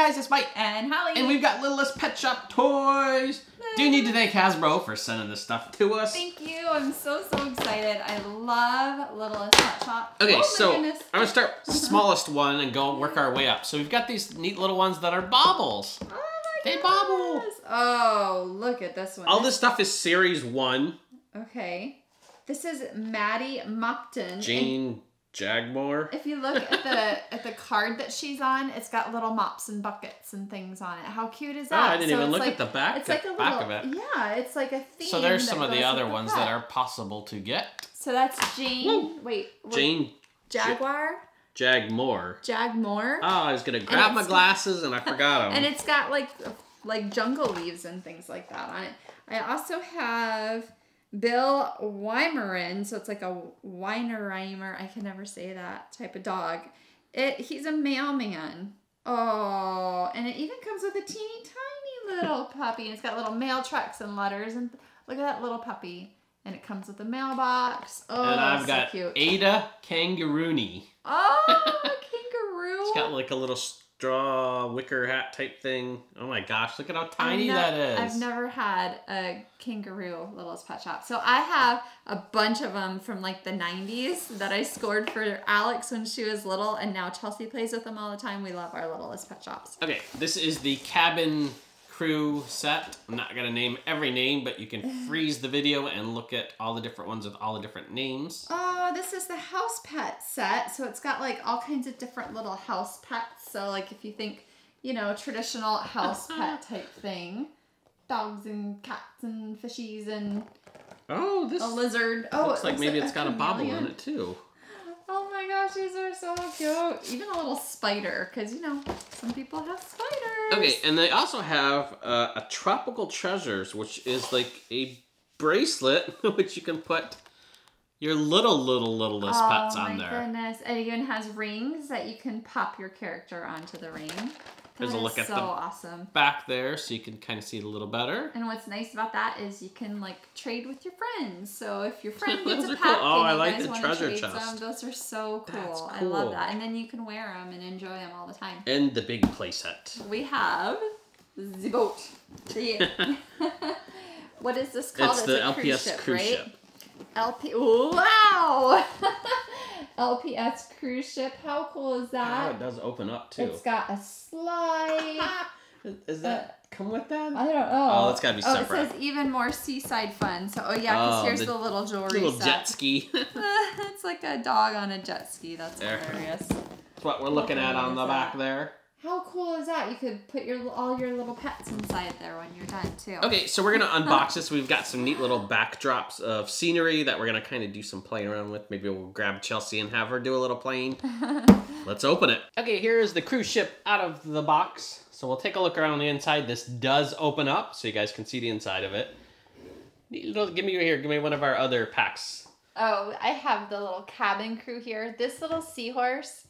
guys, it's Mike. And Holly. And we've got Littlest Pet Shop Toys. Do you need to thank Hasbro for sending this stuff to us. Thank you. I'm so, so excited. I love Littlest Pet Shop. Okay, oh, so. I'm gonna start smallest one and go work our way up. So we've got these neat little ones that are baubles. Oh my They goodness. bobble. Oh, look at this one. All this stuff is series one. Okay. This is Maddie Mopton. Jane Jagmore. If you look at the at the card that she's on, it's got little mops and buckets and things on it. How cute is Oh, that? I didn't So even it's look like- at the back, It's like a back little, of it. yeah. It's like a theme. So there's some of the other with ones pet. that are possible to get. So that's Jane. Woo. Wait, what- Jane Jaguar, Jagmore. Jagmore, Oh, ah, I was gonna grab my glasses and I forgot them. and it's got like like jungle leaves and things like that on it. I also have Bill Weimerin, so it's like a Weinerheimer. I can never say that type of dog. It he's a mailman. Oh, and it even comes with a teeny tiny little puppy, and it's got little mail trucks and letters. And look at that little puppy, and it comes with a mailbox. Oh, and I've so got cute. Ada Kangaroony. Oh, kangaroo. It's got like a little straw wicker hat type thing. Oh my gosh, look at how tiny ne- is. I've never had a kangaroo Littlest Pet Shop. So I have a bunch of them from like the 90s that I scored for Alex when she was little, and now Chelsea plays with them all the time. We love our Littlest Pet Shops. Okay, this is the cabin crew set. I'm not gonna name every name, but you can freeze the video and look at all the different ones with all the different names. Oh, this is the house pet set. So it's got like all kinds of different little house pets. So like if you think, you know, traditional house pet type thing. Dogs and cats and fishies and Oh, this a lizard. Oh, looks like maybe it's got a bobble on it too. Oh my gosh, these are so cute. Even a little spider, because you know, some people have spiders. Okay, and they also have uh, a tropical treasures, which is like a bracelet which you can put your little little littlest pets on there. oh my goodness. It even has rings that you can pop your character onto the ring. There's That a look at so the- awesome. Back there, so you can kind of see it a little better. And what's nice about that is you can like trade with your friends. So if your friend gets a are cool. pack Oh, and I you like guys the treasure chest. some, those are so cool. That's I love that. And then you can wear them and enjoy them all the time. And the big playset. We have the boat. The, what is this called? It's the a LPS cruise right? ship. LP. Wow. LPS cruise ship. How cool is that? Oh, that? it does open up too. it's got a slide. Is that uh, come with that? I don't know. Oh, that's gotta be Oh, separate. it says even more seaside fun. So, oh yeah, because Oh, here's the the, little jewelry Little set. jet ski. it's like a dog on a jet ski. That's There. hilarious. That's what we're looking at on the back that? there. How cool is that? You could put your all your little pets inside there when you're done too. Okay, so we're gonna unbox this. We've got some neat little backdrops of scenery that we're gonna kind of do some playing around with. Maybe we'll grab Chelsea and have her do a little playing. Let's open it. Okay, here is the cruise ship out of the box. So we'll take a look around the inside. This does open up, so you guys can see the inside of it. Neat little- Give me here. Give me one of our other packs. Oh, I have the little cabin crew here. This little seahorse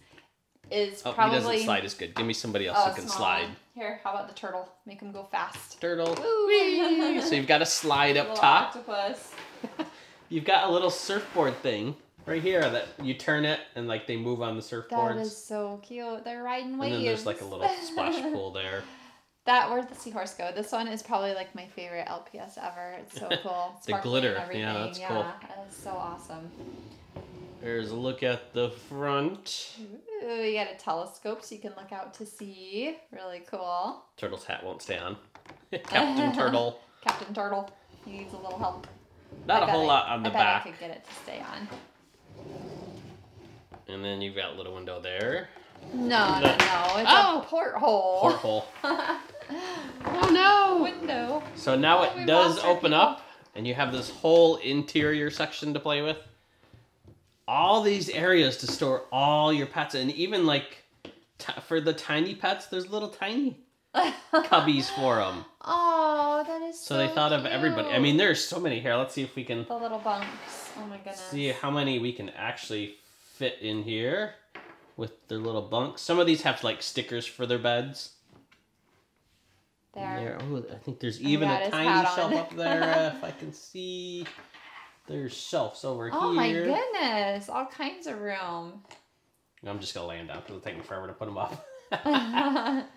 is Oh, probably he doesn't slide as good. Give me somebody else Oh, who can slide. one. Here, how about the turtle? Make him go fast. Turtle. So you've got a slide up top. octopus. You've got a little surfboard thing right here that you turn it and like they move on the surfboards. That is so cute. They're riding waves. and then there's like a little splash pool there. That where'd the seahorse go? This one is probably like my favorite LPS ever. It's so cool. The glitter. Yeah, that's cool. That is so awesome. There's a look at the front. Ooh, you got a telescope so you can look out to sea. Really cool. Turtle's hat won't stay on. Captain Turtle. Captain Turtle. He needs a little help. Not I a whole I- lot on the I back. I could get it to stay on. And then you've got a little window there. No, no, no. It's Oh! a porthole. Porthole. Oh no! Window. So now Oh, it does open people. up, and you have this whole interior section to play with. All these areas to store all your pets, and even like t- for the tiny pets, there's little tiny cubbies for them. Oh, that is So so they thought of everybody. I mean, there's so many here. Let's see if we can the little bunks. Oh my goodness. see how many we can actually fit in here with their little bunks. Some of these have like stickers for their beds. There. There. Oh, I think there's even a tiny shelf up there. Uh, if I can see, there's shelves over here. Oh my goodness. All kinds of room. I'm just gonna lay them down because it'll take me forever to put them up. Oh.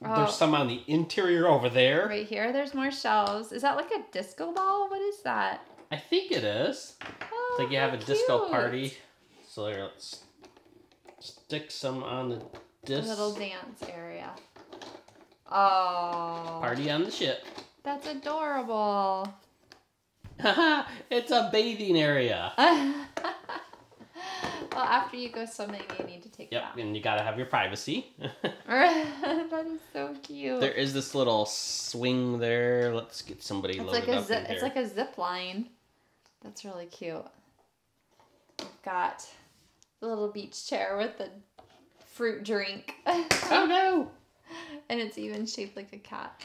There's some on the interior over there. Right here, there's more shelves. Is that like a disco ball? What is that? I think it is. Oh, it's like you have a cute. disco party. So there, let's stick some on the disc. A little dance area. Oh. Party on the ship. That's adorable. it's a bathing area. Well, after you go swimming, you need to take yep, and you gotta have your privacy. that is so cute. There is this little swing there. Let's get somebody it's loaded like up zip, It's like a zip line. That's really cute. We've got the little beach chair with the fruit drink. oh no! And it's even shaped like a cat.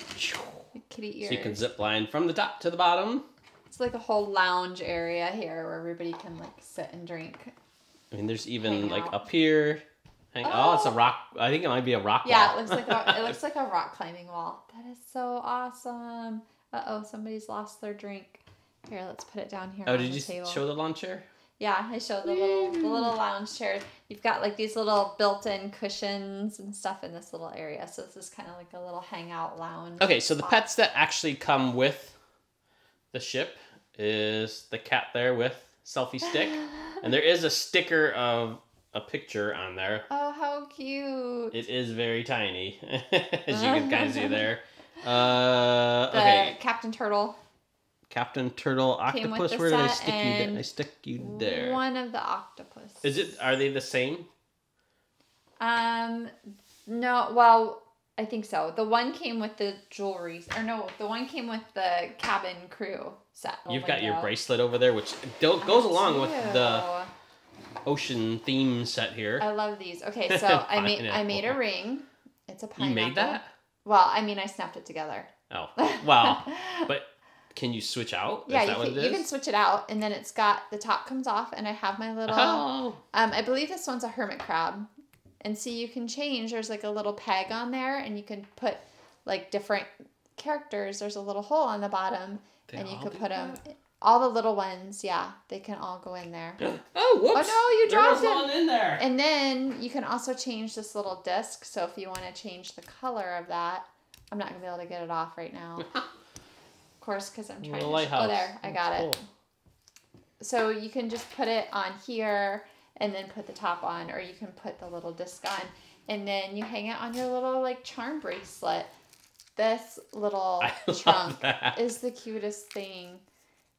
Like kitty ears. So you can zip line from the top to the bottom. It's like a whole lounge area here where everybody can like sit and drink. I mean, there's even like up here. Hang, oh. oh. it's a rock. I think it might be a rock yeah, wall. it looks like a, it looks like a rock climbing wall. That is so awesome. Uh oh, somebody's lost their drink. Here, let's put it down here. Oh, did you table. show the lawn chair? Yeah, I showed the little the little lounge chair. You've got like these little built-in cushions and stuff in this little area. So this is kind of like a little hangout lounge. Okay, so the pets that actually come with the ship is the cat there with selfie stick. and there is a sticker of a picture on there. Oh, how cute! It is very tiny, as you can kind of see there. Uh, the okay. Captain Turtle. Captain Turtle Octopus. Where did I stick you? There? I stick you there. One of the octopus. Is it? Are they the same? Um, no. Well, I think so. The one came with the jewelry, or no, the one came with the cabin crew set. Oh You've got God. your bracelet over there, which goes along with the ocean theme set here. I love these. Okay, so I made I made a ring. It's a pineapple. You made that? Well, I mean, I snapped it together. Oh, wow! but can you switch out? Yeah, you can, you can switch it out, and then it's got the top comes off, and I have my little. Oh. Um, I believe this one's a hermit crab. And see, you can change. There's like a little peg on there, and you can put like different characters. There's a little hole on the bottom, they and you could put them. All the little ones, yeah, they can all go in there. oh, whoops! Oh no, you dropped there one in there. And then you can also change this little disc. So if you want to change the color of that, I'm not gonna be able to get it off right now. of course, because I'm trying the to. Lighthouse. Oh, there, I got That's it. Cool. So you can just put it on here and then put the top on, or you can put the little disc on, and then you hang it on your little like charm bracelet. This little trunk is the cutest thing.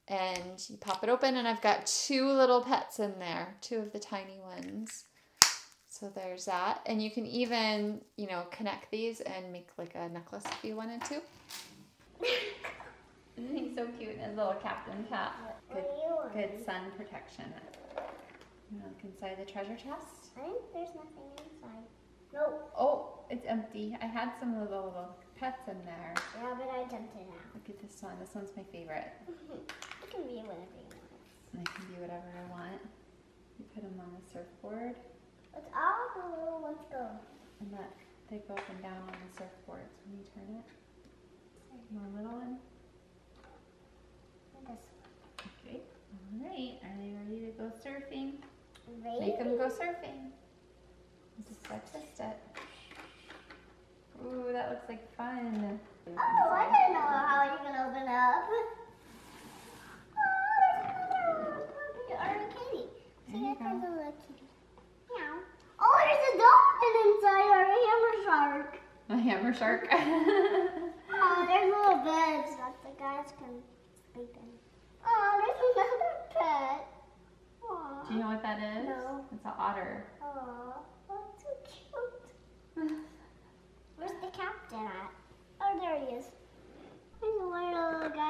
And you pop it open, and I've got two little pets in there, two of the tiny ones. So there's that. And you can even, you know, connect these and make like a necklace if you wanted to. He's so cute. A little captain cat. Good, good sun protection. Look inside the treasure chest. I think there's nothing inside. Nope. Oh, it's empty. I had some of the little pets in there. Yeah, but I dumped it out. Look at this one. This one's my favorite. it can be whatever you want. And I can be whatever I want. You put them on the surfboard. Let's all the little ones go. And let they go up and down on the surfboards when you turn it. More little one. This Okay. All right. Are they ready to go surfing? Ready. Make them go surfing. Like twist it. Ooh, that looks like fun. Oh, I don't know how you can open up. Oh, there's another kitty. See, there's a little kitty. Meow. Oh, there's a dolphin inside or a hammer shark. A hammer shark? oh, there's little beds that the guys can Oh, there's another pet. Do you know what that is? No. It's an otter. Oh, that's so cute. Where's the captain at? Oh, there he is. Where the little guys